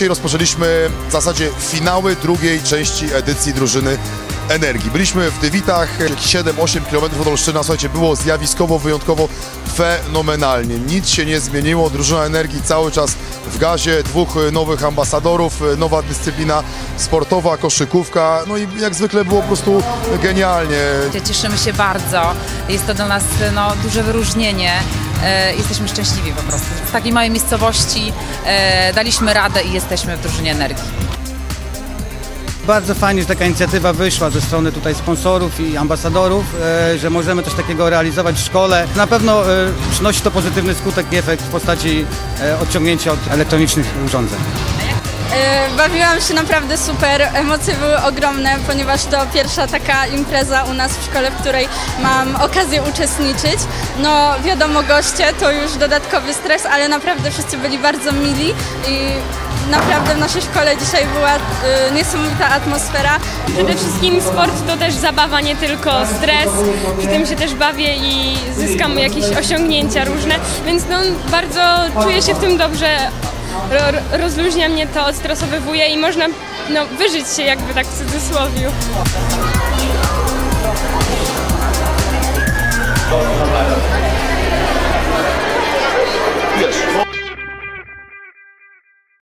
dzisiaj rozpoczęliśmy w zasadzie finały drugiej części edycji drużyny Energii. Byliśmy w Dywitach, 7-8 km od Olsztyna, słuchajcie, było zjawiskowo, wyjątkowo fenomenalnie. Nic się nie zmieniło, drużyna Energii cały czas w gazie, dwóch nowych ambasadorów, nowa dyscyplina sportowa, koszykówka, no i jak zwykle było po prostu genialnie. Cieszymy się bardzo. Jest to dla nas no, duże wyróżnienie. E, jesteśmy szczęśliwi po prostu. Z takiej małej miejscowości e, daliśmy radę i jesteśmy w drużynie energii. Bardzo fajnie, że taka inicjatywa wyszła ze strony tutaj sponsorów i ambasadorów, e, że możemy coś takiego realizować w szkole. Na pewno e, przynosi to pozytywny skutek i efekt w postaci e, odciągnięcia od elektronicznych urządzeń. E, Bawiłam się naprawdę super, emocje były ogromne, ponieważ to pierwsza taka impreza u nas w szkole, w której mam okazję uczestniczyć. No wiadomo, goście to już dodatkowy stres, ale naprawdę wszyscy byli bardzo mili i naprawdę w naszej szkole dzisiaj była e, niesamowita atmosfera. Przede wszystkim sport to też zabawa, nie tylko stres. Przy tym się też bawię i zyskam jakieś osiągnięcia różne, więc no, bardzo czuję się w tym dobrze. Ro, rozluźnia mnie to, odstresowywuje i można no, wyżyć się jakby tak w cudzysłowie.